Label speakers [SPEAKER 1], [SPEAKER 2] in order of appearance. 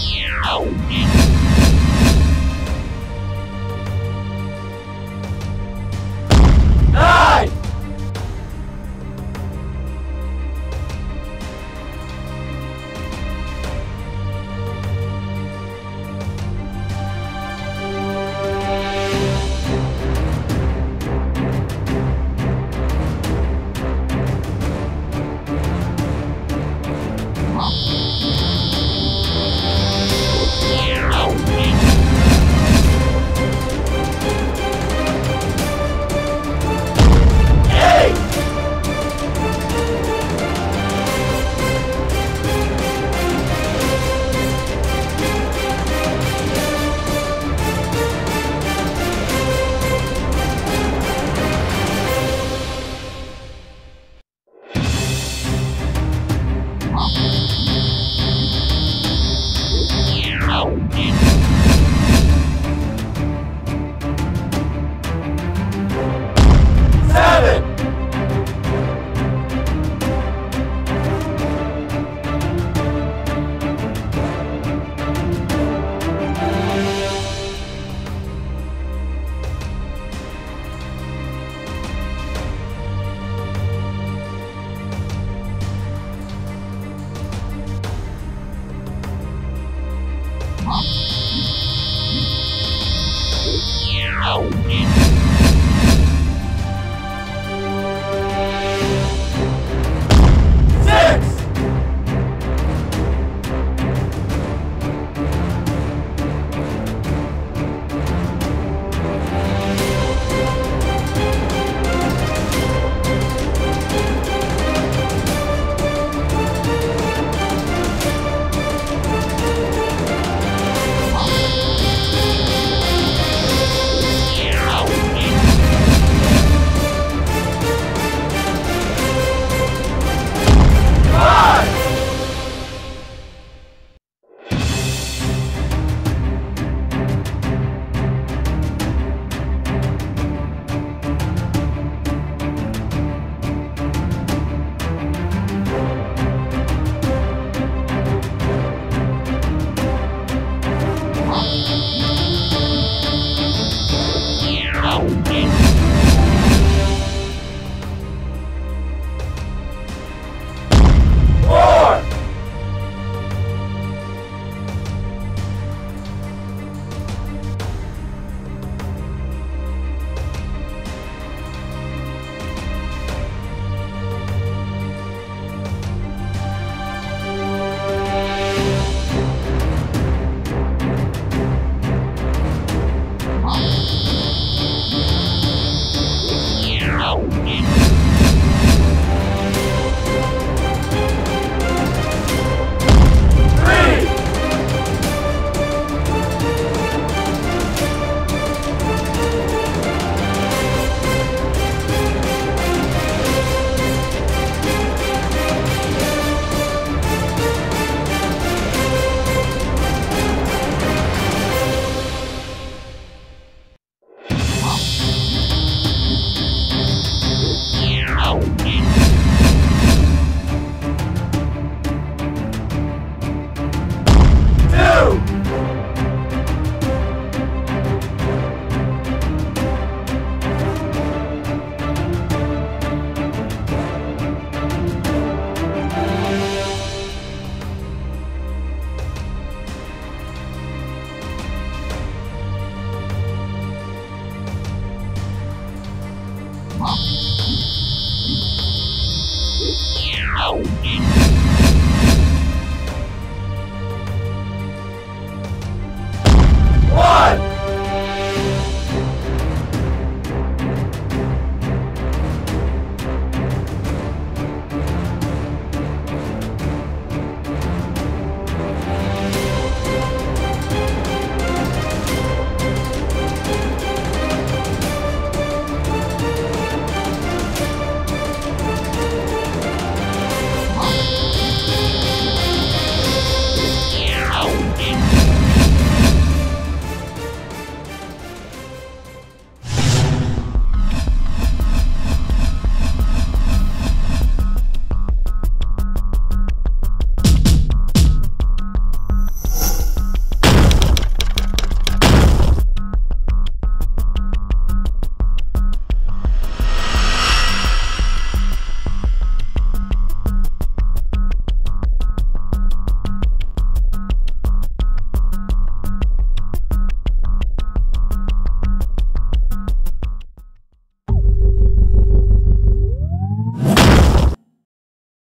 [SPEAKER 1] Yeah.
[SPEAKER 2] Meow.